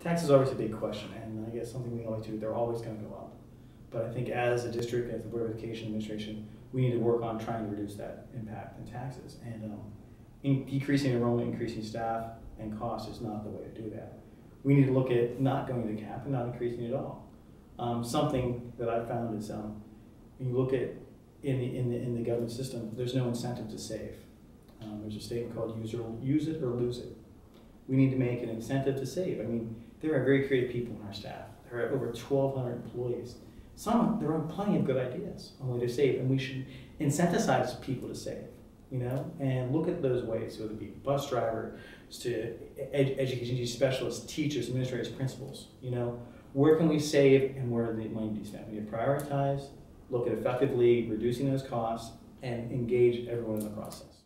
Tax is always a big question, and I guess something we always do, they're always gonna go up. But I think as a district, as the Board of Education Administration, we need to work on trying to reduce that impact in taxes. And, um, in decreasing enrollment, increasing staff and cost is not the way to do that. We need to look at not going to cap and not increasing at all. Um, something that I found is, um, when you look at, in the, in the, in the government system, there's no incentive to save. Um, there's a statement called use or, use it or lose it. We need to make an incentive to save. I mean, there are very creative people in our staff. There are over twelve hundred employees. Some, there are plenty of good ideas on way to save, and we should incentivize people to save, you know? And look at those ways, whether it be bus drivers to ed- education specialists, teachers, administrators, principals, you know? Where can we save and where the money be spent? We need to prioritize, look at effectively reducing those costs, and engage everyone in the process.